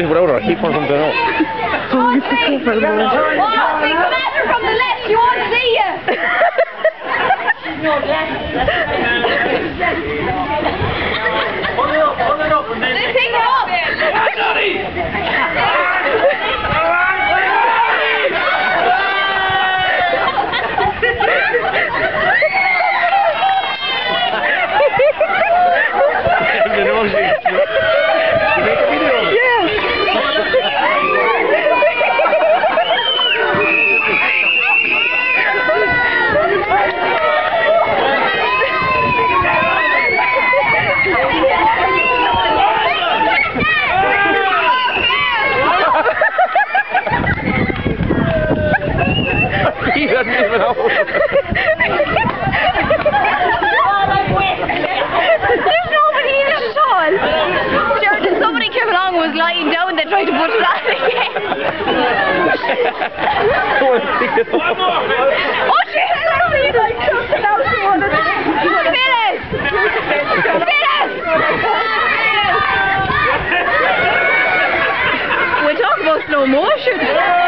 Probably without her, keep on something else. Oh, it's so for the moment. Big commander from the left, you want to see you? They pick it up. The He doesn't even know. There's nobody in it at all. Sure, somebody came along and was lying down, they tried to put it on again. Oh shit, slow motion.